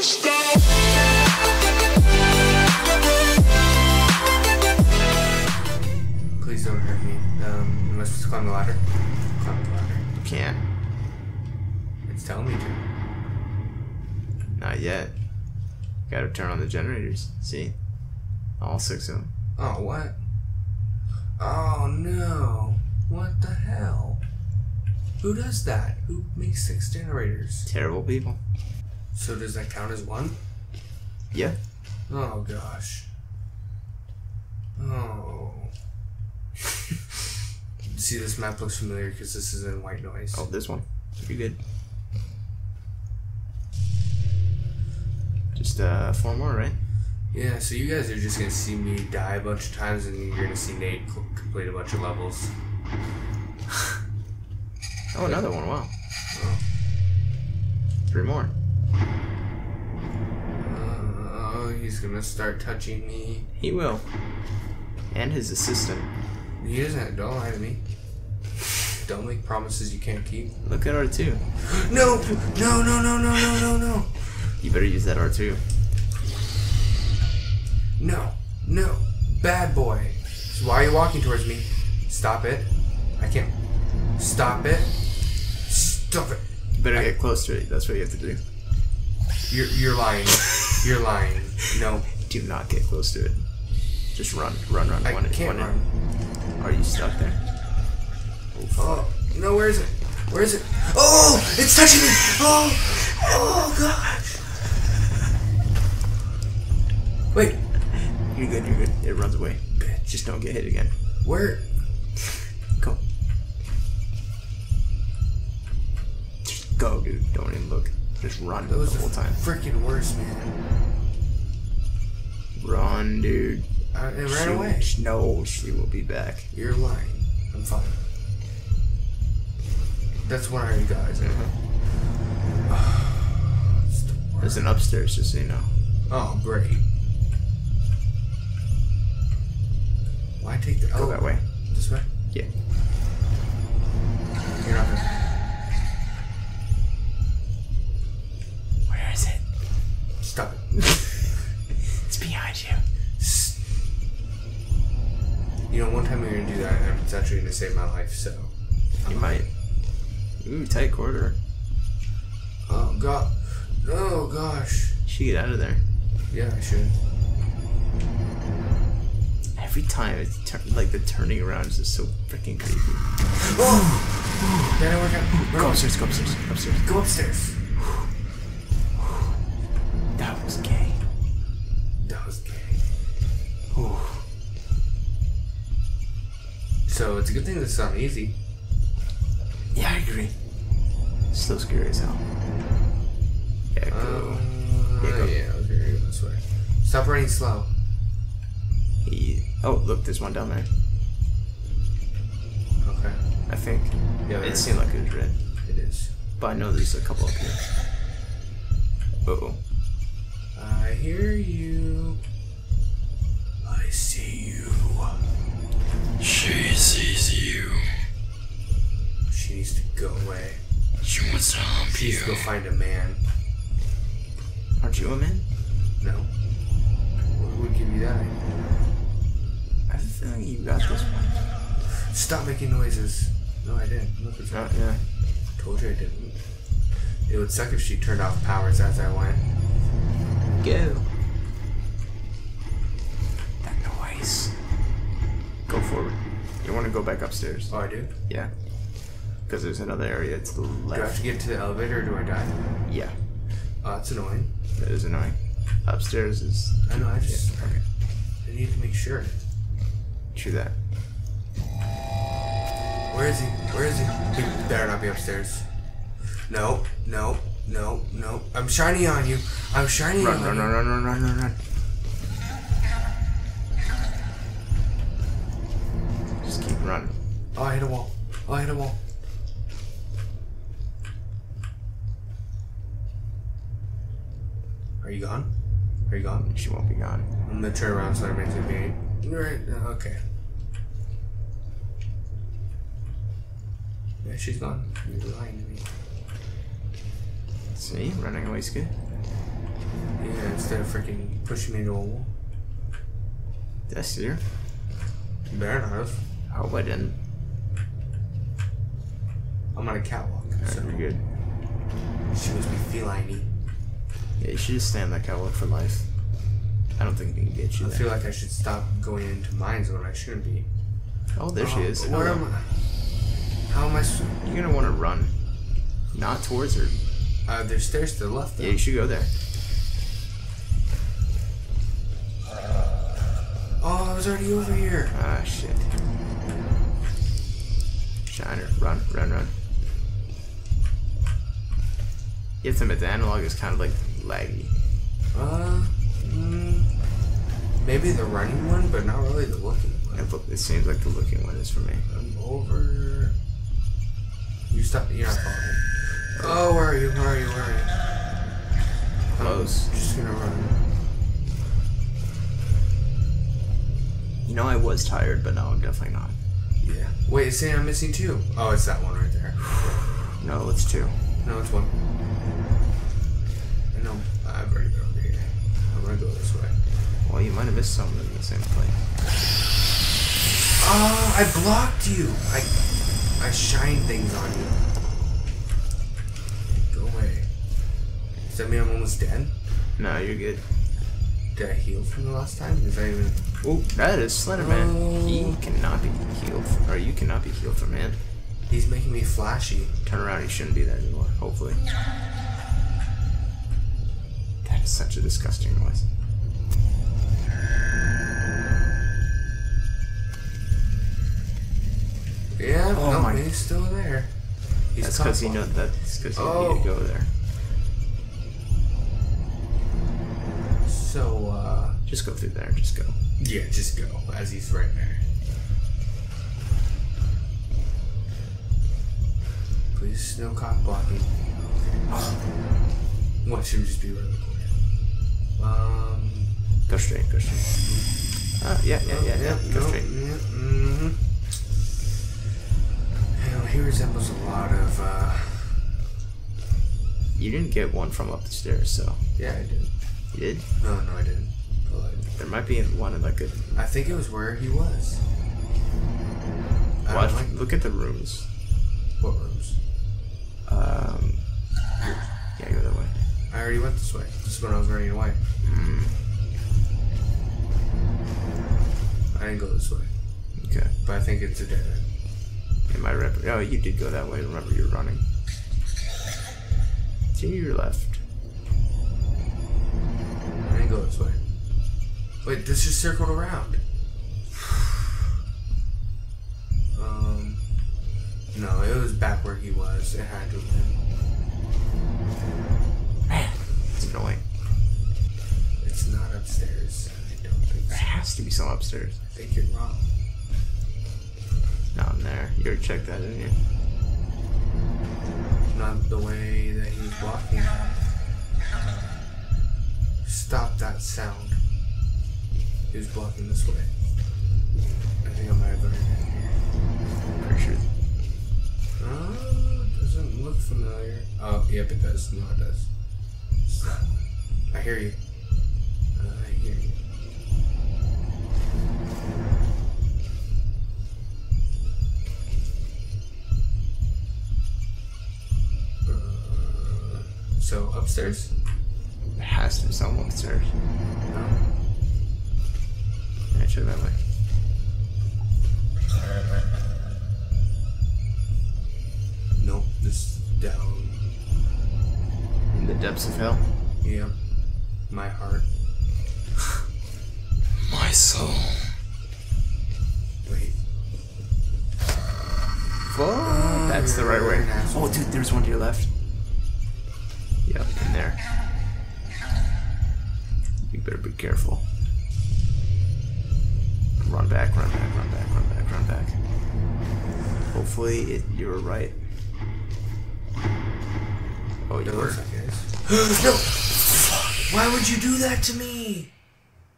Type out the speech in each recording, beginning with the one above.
Please don't hurt me. Um, you must climb the ladder. Climb the ladder. You Can't. It's telling me to. Not yet. Gotta turn on the generators. See? All six of them. Oh, what? Oh, no. What the hell? Who does that? Who makes six generators? Terrible people. So does that count as one? Yeah. Oh, gosh. Oh. See, this map looks familiar because this is in white noise. Oh, this one. Pretty good. Just uh, four more, right? Yeah, so you guys are just gonna see me die a bunch of times, and you're gonna see Nate complete a bunch of levels. Oh, another one. Wow. Oh. Three more. Uh, he's gonna start touching me. He will. And his assistant. He doesn't. Don't lie to me. Don't make promises you can't keep. Look at R2. no! No, no, no, no, no, no, no! You better use that R2. No! No! Bad boy! So why are you walking towards me? Stop it. I can't. Stop it. Stop it. You better I... get close to it. That's what you have to do. You're you're lying. You're lying. No. Do not get close to it. Just run, run, run. I one can't one it. run. Are you stuck there? Oh. Oh no! Where is it? Where is it? Oh! It's touching me! Oh! Oh gosh! Wait. You're good, you're good. It runs away. Just don't get hit again. Where? Go. Just go, dude. Don't even look. Just run the whole time. freaking worst, man. Run, dude. I, it ran She- away. No, she will be back. You're lying. I'm fine. That's one I already got, isn't it? It's the worst. There's an upstairs, just so you know. Oh, great. Why take the? Go oh, that way. This way. Yeah. You're not gonna. You know, one time were gonna do that, and it's actually gonna save my life. So. You might. Ooh, tight corridor. Oh god. Oh gosh. You should get out of there. Yeah, I should. Every time it's like the turning around is just so freaking creepy. Oh! Didn't work out. Go upstairs, go upstairs, upstairs. Go upstairs. That was gay. So it's a good thing this is on easy. Yeah, I agree. Still scary as hell. Yeah, go. Uh, Yeah, go. yeah, okay, go this way. Stop running slow. He- oh, look, there's one down there. Okay. I think. Yeah, It seemed like it was red. It is. But I know there's a couple up here. Uh oh. I hear you. I see you. She sees you. She needs to go away. She wants to hump She you. needs to go find a man. Aren't you a man? No. What would give you that? I have a feeling you got this one. Stop making noises. No, I didn't. Look, it's Oh, yeah. Told you I didn't. It would suck if she turned off powers as I went. Go. That noise. Go forward. You want to go back upstairs? Oh, I do? Yeah. Because there's another area to the left. Do I have to get to the elevator or do I die? Yeah. Uh, oh, that's annoying. That is annoying. Upstairs is. I know, I just. Yeah, okay. I need to make sure. True that. Where is he? Where is he? He better not be upstairs. No, no, no, no. I'm shining on you. I'm shining Run, on run, you. run, run, run, run, run, run. Just I hit a wall. I hit a wall. Are you gone? Are you gone? She won't be gone. I'm gonna turn around so everybody's gonna be right. uh, Okay. Yeah, she's gone. You're lying to me. See? Running away's good. Yeah, instead of freaking pushing me into a wall. Did I see her? You better not have. I hope I didn't. I'm on a catwalk, so Alright, you're good. she must be feline Yeah, you should just stay on that catwalk for life. I don't think we can get you I there. feel like I should stop going into mines when I shouldn't be. oh, there she Oh, is. Where am I? How am I? You're gonna want to run. Not towards her. Uh, there's stairs to the left. Though. Yeah, you should go there. Oh, I was already over here. Ah, shit. Shiner, run, run, run. You have to admit, the analog is kind of like laggy. Uh, mm, maybe the running one, but not really the looking one. It, it seems like the looking one is for me. I'm over. You stop. You're not following. Oh, where are you? Where are you? Where are you? Close. I'm just gonna run. You know, I was tired, but no, I'm definitely not. Yeah. Wait, it's saying I'm missing two. Oh, it's that one right there. No, it's two. No, it's one. I know. I've already been over here. I'm gonna go this way. Well, you might have missed something in the same place. Oh, I blocked you. I, I shine things on you. Go away. Does that mean I'm almost dead? No, you're good. Did I heal from the last time? Is that even? Oh, that is Slenderman. Oh. He cannot be healed, or you cannot be healed from him. He's making me flashy. Turn around, he shouldn't be there anymore, hopefully. That is such a disgusting noise. Yeah, Oh no, my- he's still there. He's That's because he one. that's because he Oh. need to go there. So, uh, Just go through there. Just go. yeah, just go as he's right there. Please, no cock blocking. Watch him just be in the corner. Um, Go straight. Go straight. Ah, yeah, yeah, yeah, yeah. Go straight. Yeah, mm-hmm. You know, he resembles a lot of, uh, You didn't get one from up the stairs, so yeah, I did. you did. No, no, I didn't. But There might be one in like a. I think it was where he was. I Watch. like Look at the rooms. what rooms. Um. Yeah, go that way. I already went this way. This is when I was running away. Mm, I didn't go this way, okay. but I think it's a dead end. In my rep. Oh, you did go that way. Remember, you're running. To your left. I didn't go this way. Wait, this just circled around. No, it was back where he was. It had to have been. Man, it's annoying. It's not upstairs. I don't think There so. has to be some upstairs. I think you're wrong. Not in there. You already checked that, didn't you? Not the way that he was walking. Stop that sound. He was blocking this way. I think I might have been here. Pretty sure. Uh, doesn't look familiar. Oh, yep, it does. No, it does. Stop. I hear you. Uh, I hear you. Uh, so upstairs? There has to be some upstairs. No. Yeah, check that way. Nope. This down. In the depths of hell. Yeah. My heart. My soul. Wait. Fuck. That's the right way. you're an asshole. Oh, dude, there's one to your left. Yep, in there. You better be careful. Run back, run back, run back, run back, run back. Hopefully, it, you're right. Oh, you It were. looks like it is. no! Why would you do that to me?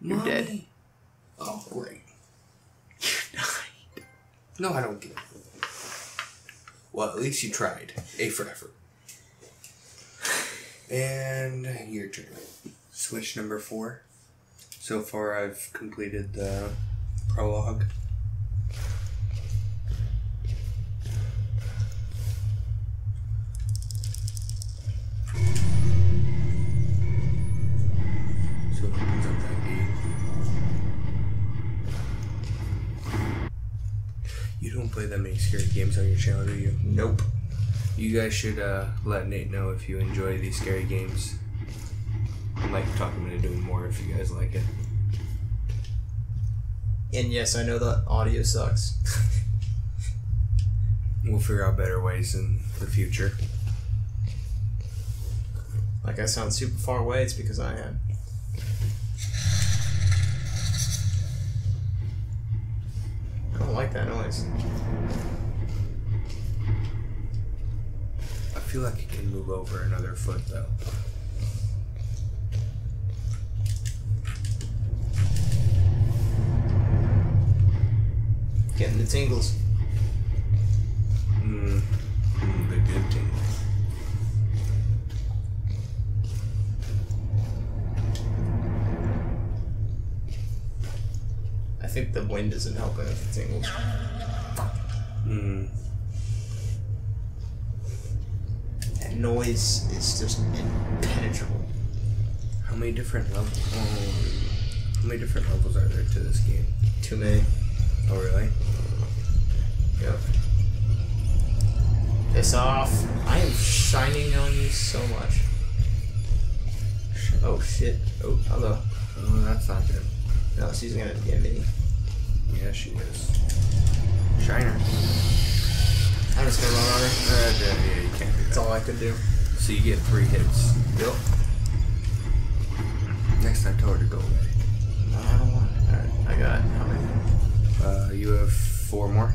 You're dead. Oh, great. No, I don't get it. Well, at least you tried. A for effort. And your turn. Switch number four. So far, I've completed the prologue. So it opens up that. You don't play that many scary games on your channel, do you? Nope. You guys should uh, let Nate know if you enjoy these scary games. I might talk him into doing more if you guys like it. And yes, I know the audio sucks. We'll figure out better ways in the future. like I sound super far away, it's because I am. I don't like that noise. I feel like it can move over another foot though. Getting the tingles. Mm, mm, the good thing. Think the wind isn't helping with the tingles. Mm, That noise is just impenetrable. how many different levels? Oh, how many different levels are there to this game? Too many. Oh really? Yep. Piss off. I am shining on you so much. Oh shit. Oh, hello. Oh, that's not good. No, she's gonna get me. Yeah, she is. Shiner. I'm just gonna run on her. Uh, yeah, yeah, you can't do That's all I could do. So you get three hits. Yep. Next, I told her to go away. No, I don't want it. Alright, I got how many? Uh, you have four more.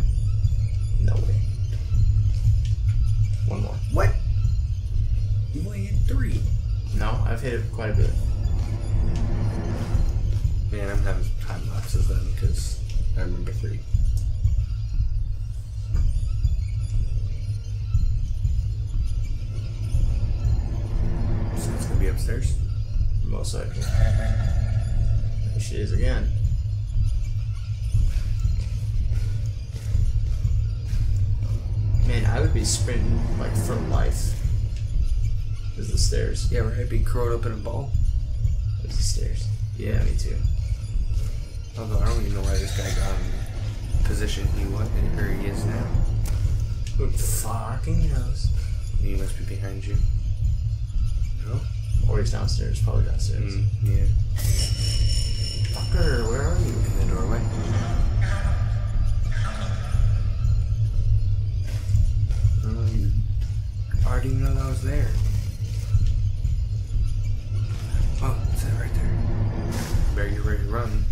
No way. One more. What? You only hit three. No, I've hit it quite a bit. Man, I'm having some time lapses Three. So it's gonna be upstairs. Most likely. There she is again. Man, I would be sprinting like for life. There's the stairs. Yeah, right. Be curled up in a ball. There's the stairs. Yeah, me too. Although I don't even know why this guy got the position he was or he is now. Who fucking knows? He must be behind you. No. Or he's downstairs, probably downstairs. Mm, yeah. Fucker, where are you? In the doorway. You I didn't even know that I was there. Oh, it's that right there. Better get ready to run.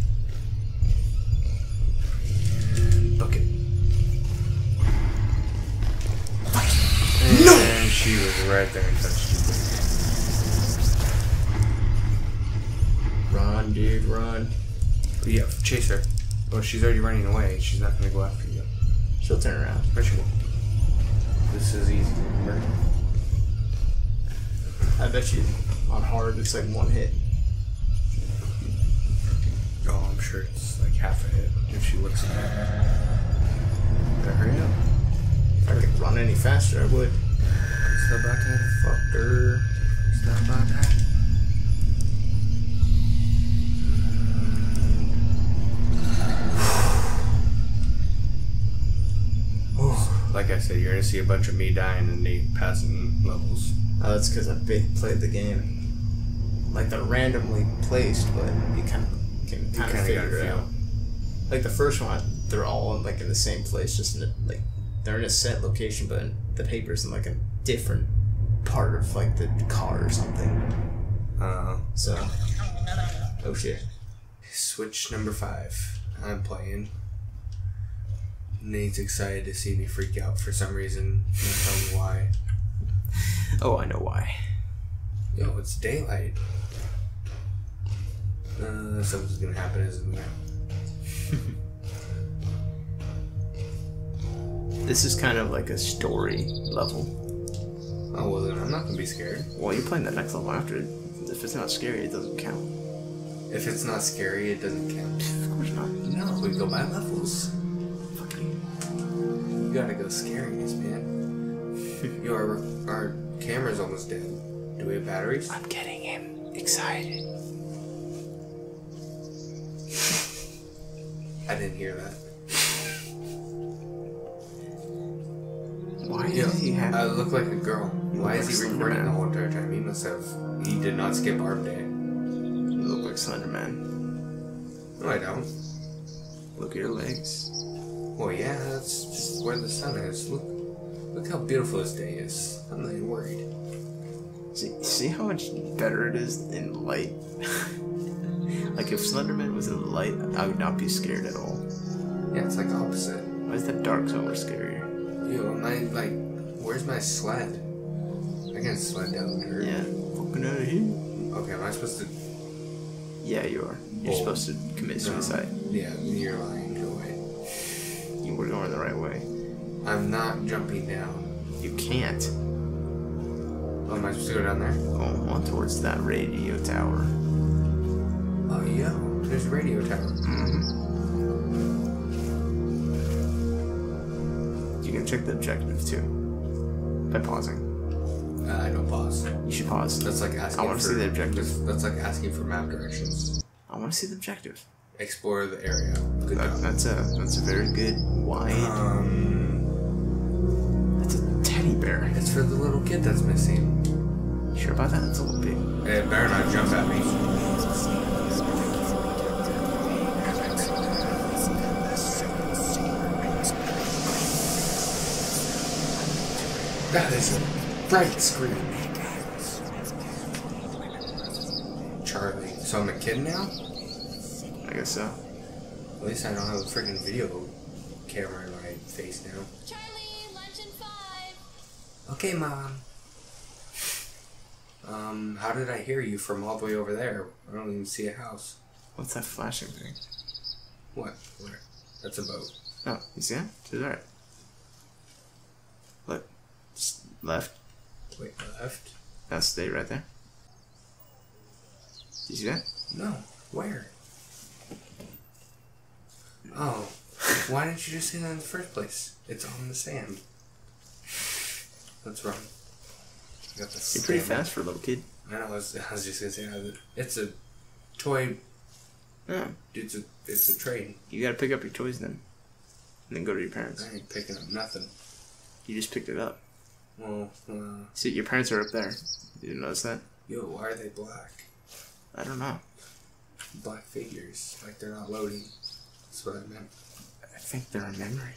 She was right there and touched you. Run, dude, run. But yeah, chase her. Well, she's already running away. She's not gonna go after you. She'll turn around. Where'd she go? This is easy, remember? I bet you on hard it's like one hit. Oh, I'm sure it's like half a hit if she looks at me. Better hurry up. If I could run any faster, I would. It's not about that. Fucker. It's not about that. Like I said, you're gonna see a bunch of me dying and Nate passing levels. Oh, that's because I've played the game. Like they're randomly placed, but you kind of can kind of figure it feel. out. Like the first one, they're all in, like in the same place, just in a, like they're in a set location, but the paper's in like a different part of like the car or something. Uh, So, oh shit. switch number five. I'm playing. Nate's excited to see me freak out for some reason. Don't tell me why. Oh, I know why. Yo, it's daylight. Uh, something's gonna happen, isn't there? This is kind of like a story level. Oh well, then I'm not gonna be scared. Well, you're playing the next level after If it's not scary, it doesn't count. If it's not scary, it doesn't count. Of course not. No, we go by levels. Fuck you. You gotta go scariness, man. Yo, our, our camera's almost dead. Do we have batteries? I'm getting him excited. I didn't hear that. Why Yo, does he have? I look like a girl. Why is he recording the whole entire time? He must have. He did not skip Arm Day. you look like Slender Man. No, I don't. Look at your legs. Well, yeah, that's just where the sun is. Look, look how beautiful this day is. I'm not even worried. See, see how much better it is in light. like if Slenderman was in the light, I would not be scared at all. Yeah, it's like opposite. Why is that dark so much scarier? Yo, my like, where's my sled? I can't sled down there. Yeah, fucking out of here. Okay, am I supposed to? Yeah, you are. You're supposed to commit No. suicide. Yeah, you're lying. Go away. You were going the right way. I'm not jumping down. You can't Oh, am I supposed to go down there? go on towards that radio tower. Oh, yeah. there's a radio tower. Mm-hmm. Check the objective too by pausing. Uh, I don't pause. You should pause. That's like asking. I wanna for, see the objective. That's like asking for map directions. I want to see the objective. Explore the area. Good That, job. that's a that's a very good wide. Um, That's a teddy bear. it's for the little kid that's missing. You sure about that? It's a little big. It better not jump at me. That is a bright screen. Charlie. So I'm a kid now? I guess so. At least I don't have a freaking video camera in my face now. Charlie, lunch in five. Okay, Mom. Um, how did I hear you from all the way over there? I don't even see a house. What's that flashing thing? What? Where? That's a boat. Oh, you see that? To the right. Look. Left. Wait, left? Now stay right there. Do you see that? No. Where? Oh. Why didn't you just say that in the first place? It's on the sand. Let's run. I got the You're pretty fast for a little kid. I know. I was, I was just gonna say uh, it's a toy. Yeah. It's a it's a train. You gotta pick up your toys then. And then go to your parents. I ain't picking up nothing. You just picked it up. Well, uh, See, your parents are up there. You didn't notice that? yo, why are they black? I don't know. Black figures, like they're not loading. That's what I meant. I think they're a memory.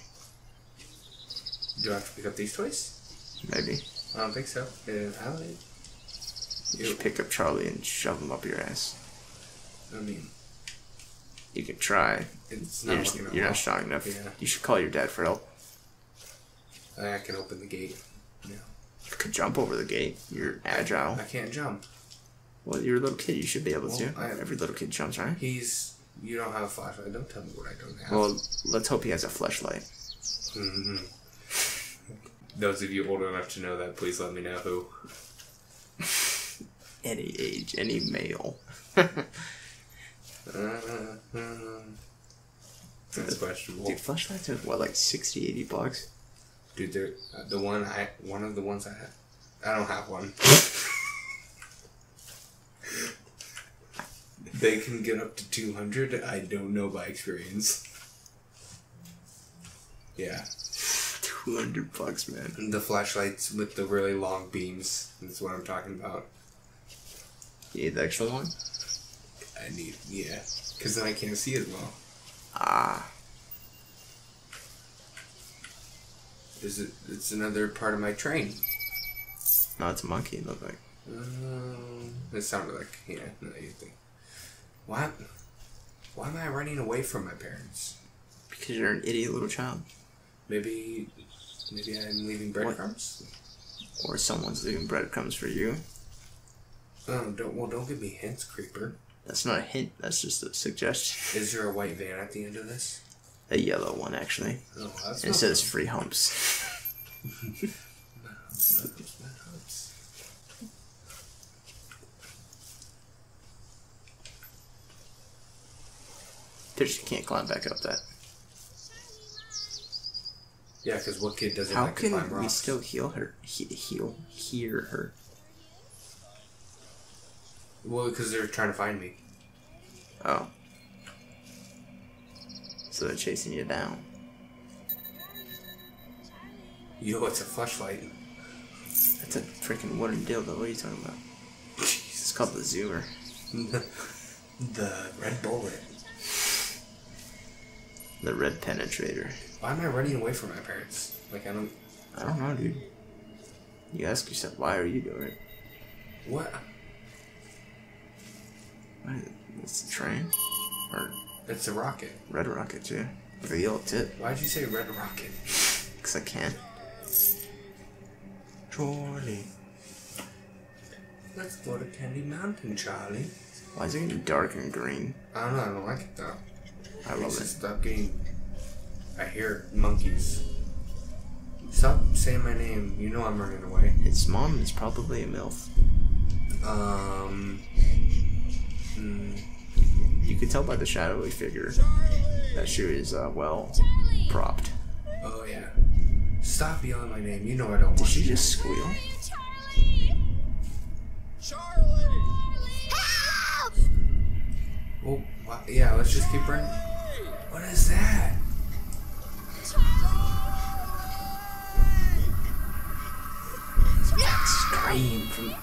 Do I have to pick up these toys? Maybe. I don't think so. They didn't. You should pick up Charlie and shove him up your ass. I mean, You can try. it's You're, not just- working you're not strong enough. Yeah. You should call your dad for help. I can open the gate. Yeah. You could jump over the gate. You're agile. I can't jump. Well, you're a little kid. You should be able Well, to. I- Every little kid jumps, right? He's. You don't have a flashlight. Don't tell me what I don't have. Well, let's hope he has a flashlight. hmm Those of you old enough to know that, please let me know who. Any age, any male. Uh, um, that's questionable. Dude, flashlights are what, like 60, 80 bucks? Dude, they're, uh, the one I, one of the ones I have, I don't have one. they can get up to two hundred. I don't know by experience. Yeah, 200 bucks, man. And the flashlights with the really long beams. That's what I'm talking about. You need the extra one? I need, yeah, because then I can't see it well. Ah. Is it? It's another part of my train. No, it's a monkey, it looked like. Um, it sounded like yeah. No, you think. Why? Why am I running away from my parents? Because you're an idiot little child. Maybe, maybe I'm leaving breadcrumbs. Or someone's leaving breadcrumbs for you. Oh, don't well, don't give me hints, creeper. That's not a hint, that's just a suggestion. Is there a white van at the end of this? a yellow one actually. Oh, and it says free humps. They just can't climb back up that. Yeah, because what kid doesn't How like can to climb rocks? we still heal her? He, heal, hear her? Well, because they're trying to find me. Oh. So they're chasing you down. Yo, it's a flashlight. That's a freaking wooden dildo. What are you talking about? It's called the Zoomer. the red bullet. The red penetrator. Why am I running away from my parents? Like I don't. I don't know, dude. You ask yourself, why are you doing it? What? It's the train? Or It's a rocket. red rocket, too. Or the yellow tip. Why'd you say red rocket? Because I can. Charlie. Let's go to Candy Mountain, Charlie. Why is it getting dark and green? I don't know. I don't like it though. I love it. stop getting. I hear monkeys. Stop saying my name. You know I'm running away. Its mom is probably a MILF. Um. You could tell by the shadowy figure that she was, uh, well, propped. oh yeah. Stop yelling my name. You know I don't Did she just squeal? Charlie! Charlie! Help! Well, yeah. Let's just keep running. What is that? Scream from